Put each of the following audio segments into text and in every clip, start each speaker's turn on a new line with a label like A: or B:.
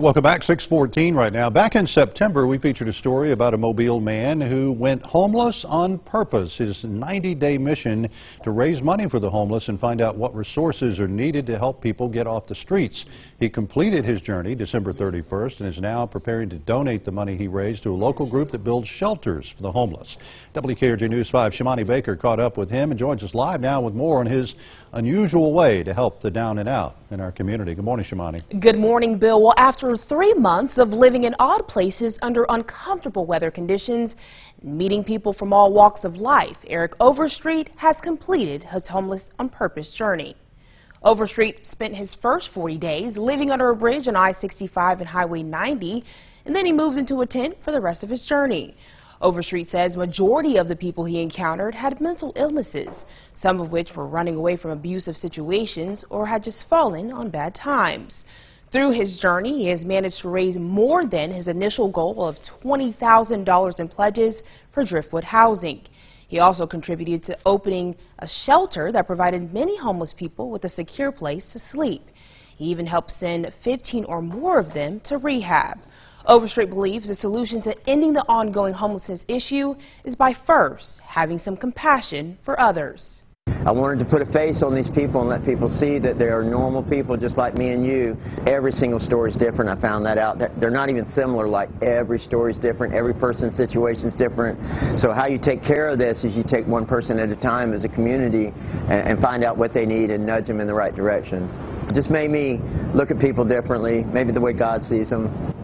A: Welcome back, 614 right now. Back in September, we featured a story about a Mobile man who went homeless on purpose. His 90-day mission to raise money for the homeless and find out what resources are needed to help people get off the streets. He completed his journey December 31st and is now preparing to donate the money he raised to a local group that builds shelters for the homeless. WKRG News 5 Shimani Baker caught up with him and joins us live now with more on his unusual way to help the down and out in our community. Good morning, Shimani.
B: Good morning, Bill. Well, after after three months of living in odd places under uncomfortable weather conditions, meeting people from all walks of life, Eric Overstreet has completed his homeless on purpose journey. Overstreet spent his first 40 days living under a bridge on I-65 and Highway 90, and then he moved into a tent for the rest of his journey. Overstreet says majority of the people he encountered had mental illnesses, some of which were running away from abusive situations or had just fallen on bad times. Through his journey, he has managed to raise more than his initial goal of $20,000 in pledges for Driftwood housing. He also contributed to opening a shelter that provided many homeless people with a secure place to sleep. He even helped send 15 or more of them to rehab. Overstreet believes the solution to ending the ongoing homelessness issue is by first having some compassion for others.
C: I wanted to put a face on these people and let people see that they are normal people just like me and you. Every single story is different. I found that out. They're not even similar. Like every story is different. Every person's situation is different. So how you take care of this is you take one person at a time as a community and, find out what they need and nudge them in the right direction. It just made me look at people differently, maybe the way God sees them.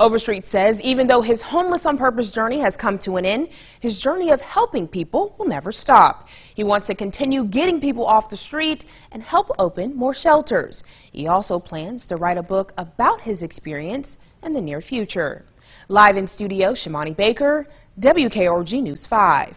B: Overstreet says even though his homeless on purpose journey has come to an end, his journey of helping people will never stop. He wants to continue getting people off the street and help open more shelters. He also plans to write a book about his experience in the near future. Live in studio, Shimani Baker, WKRG News 5.